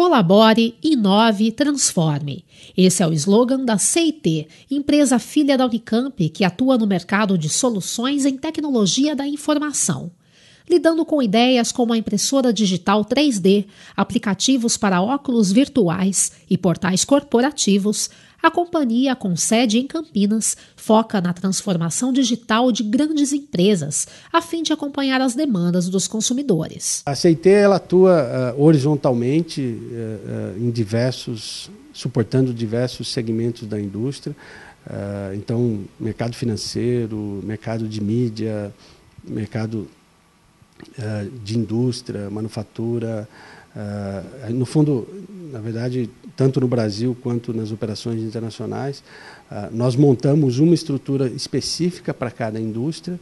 Colabore, inove, transforme. Esse é o slogan da CIT, empresa filha da Unicamp que atua no mercado de soluções em tecnologia da informação lidando com ideias como a impressora digital 3D, aplicativos para óculos virtuais e portais corporativos, a companhia, com sede em Campinas, foca na transformação digital de grandes empresas, a fim de acompanhar as demandas dos consumidores. A CIT ela atua uh, horizontalmente uh, uh, em diversos, suportando diversos segmentos da indústria. então, mercado financeiro, mercado de mídia, mercado eh, de indústria, manufatura. Uh, no fundo, na verdade, tanto no Brasil quanto nas operações internacionais, uh, nós montamos uma estrutura específica para cada indústria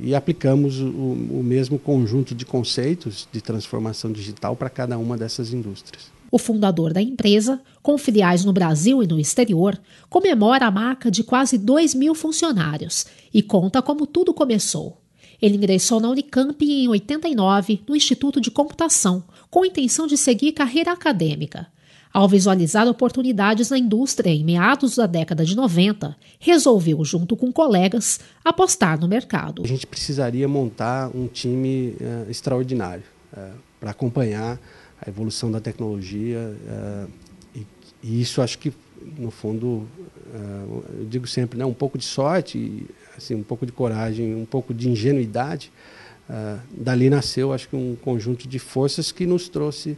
e aplicamos o mesmo conjunto de conceitos de transformação digital para cada uma dessas indústrias. O fundador da empresa, com filiais no Brasil e no exterior, comemora a marca de quase 2 mil funcionários e conta como tudo começou. Ele ingressou na Unicamp em 89, no Instituto de Computação, com a intenção de seguir carreira acadêmica. Ao visualizar oportunidades na indústria em meados da década de 90, resolveu, junto com colegas, apostar no mercado. A gente precisaria montar um time uh, extraordinário uh, para acompanhar a evolução da tecnologia uh, e, e, isso acho que no fundo eu digo sempre né um pouco de sorte assim, um pouco de coragem, um pouco de ingenuidade, uh, dali nasceu, acho que um conjunto de forças que nos trouxe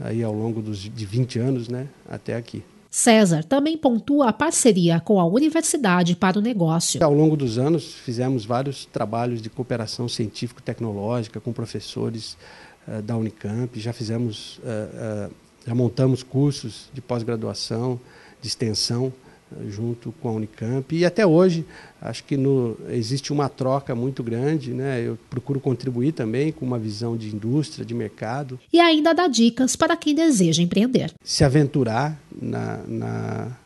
aí ao longo dos, de 20 anos, né, até aqui. César também pontua a parceria com a universidade para o negócio. Ao longo dos anos, fizemos vários trabalhos de cooperação científico-tecnológica com professores uh, da Unicamp, já fizemos, uh, uh, já montamos cursos de pós-graduação, de extensão junto com a Unicamp e até hoje acho que no, existe uma troca muito grande, né? Eu procuro contribuir também com uma visão de indústria, de mercado. E ainda dá dicas para quem deseja empreender. Se aventurar na, na,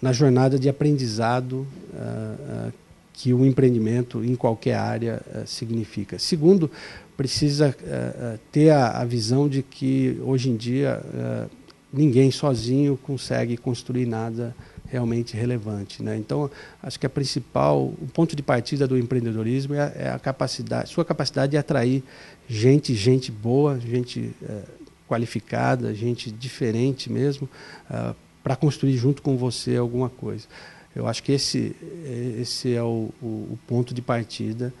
na jornada de aprendizado uh, uh, que o empreendimento em qualquer área uh, significa. Segundo, precisa ter a, a, visão de que hoje em dia ninguém sozinho consegue construir nada realmente relevante. Né? Então, acho que a principal, o ponto de partida do empreendedorismo é a, é a capacidade, sua capacidade de atrair gente, gente boa, gente é, qualificada, gente diferente mesmo, é, para construir junto com você alguma coisa. Eu acho que esse, esse é o, o, o ponto de partida.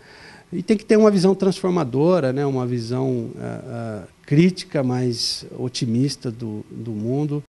E tem que ter uma visão transformadora, né? uma visão uh, uh, crítica, mas otimista do, do mundo.